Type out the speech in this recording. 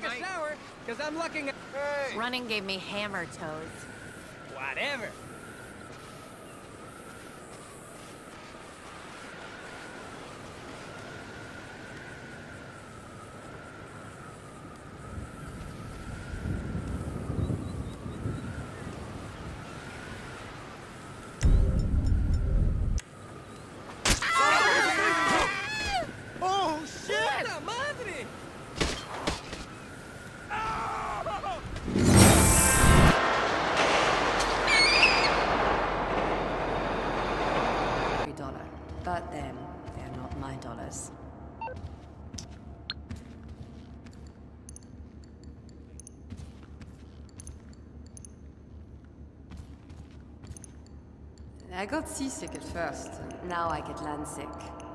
take a shower, because I'm looking at... Hey. Running gave me hammer toes. Whatever. My dollars. I got seasick at first. Now I get landsick.